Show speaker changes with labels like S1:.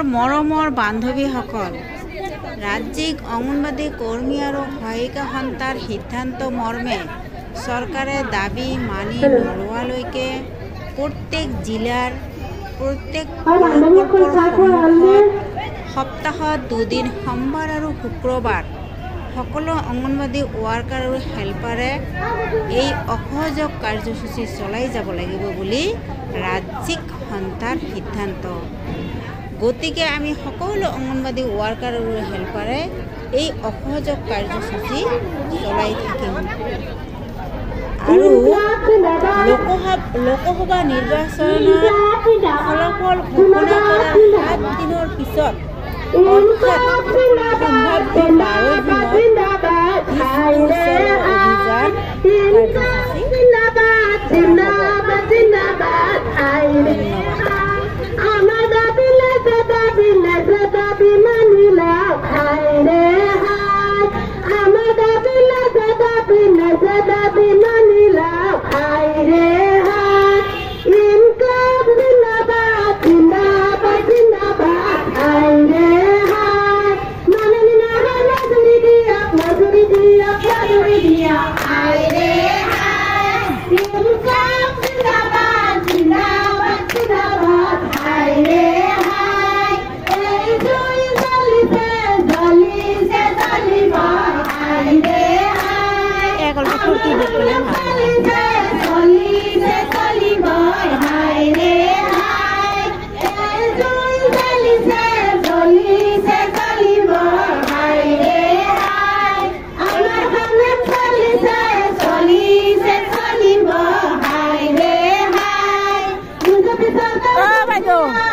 S1: মোৰ মৰমৰ বান্ধৱীসকল ৰাজ্যিক অংগনবাদী কৰ্মী আৰু সহায়িকা সন্থাৰ সিদ্ধান্ত মৰ্মে চৰকাৰে দাবী মানি জিলাৰ প্ৰত্যেক প্ৰকল্পৰ সন্মুখত সপ্তাহত দুদিন সোমবাৰ আৰু শুক্ৰবাৰ সকলো অংগনবাদী ৱাৰ্কাৰ আৰু হেল্পাৰে এই অসহযোগ কাৰ্যসূচী চলাই যাব লাগিব বুলি ৰাজ্যিক সন্থাৰ সিদ্ধান্ত। গতিকে আমি সকলো অংগনবাদী ওয়াৰ্কাৰ আৰ হেল্পাৰে এই অসহযোগ কাৰ্যসূচী চলাই থাকিম। আৰু লোকসভা নিৰ্বাচনত ফলাফল ঘোষণা কৰাৰ সাত দিনৰ পিছত অভিযান সত্যি দেখতে Oh my God!